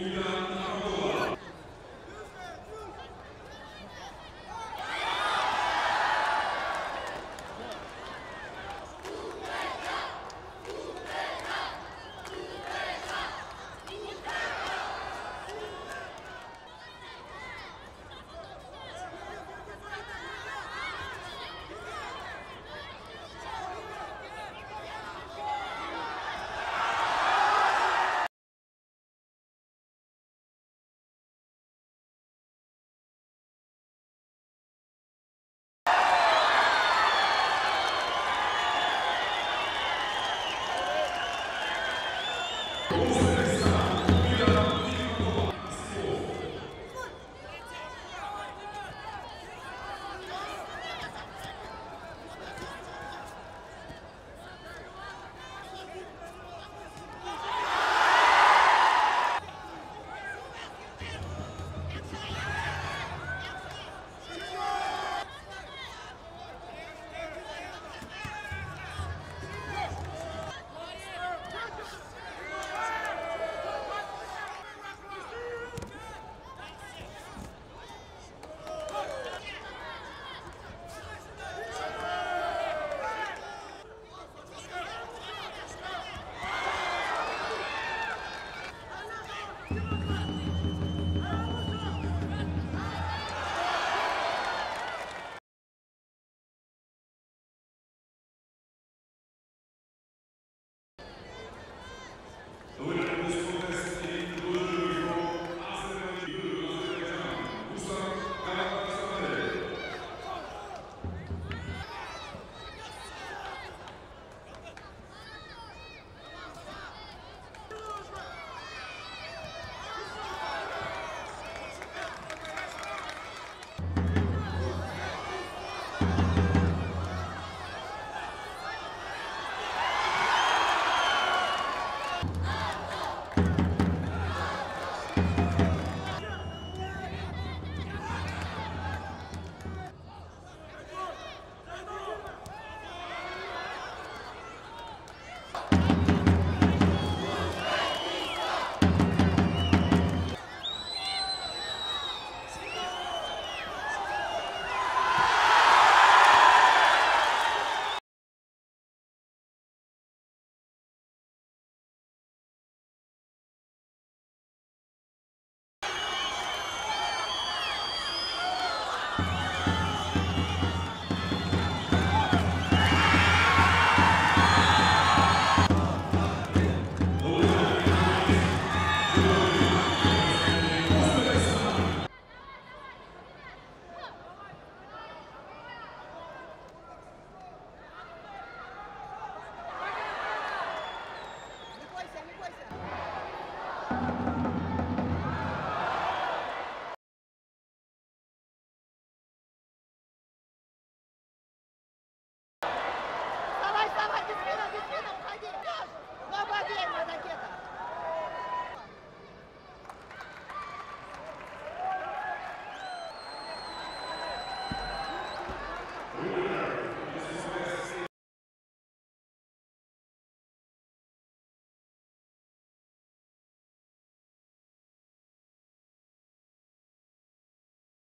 Amen.